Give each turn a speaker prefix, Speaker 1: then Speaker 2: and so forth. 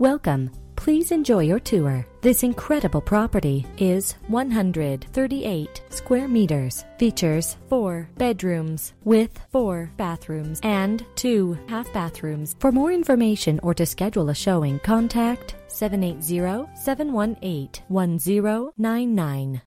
Speaker 1: Welcome. Please enjoy your tour. This incredible property is 138 square meters. Features 4 bedrooms with 4 bathrooms and 2 half bathrooms. For more information or to schedule a showing, contact 780 718 1099.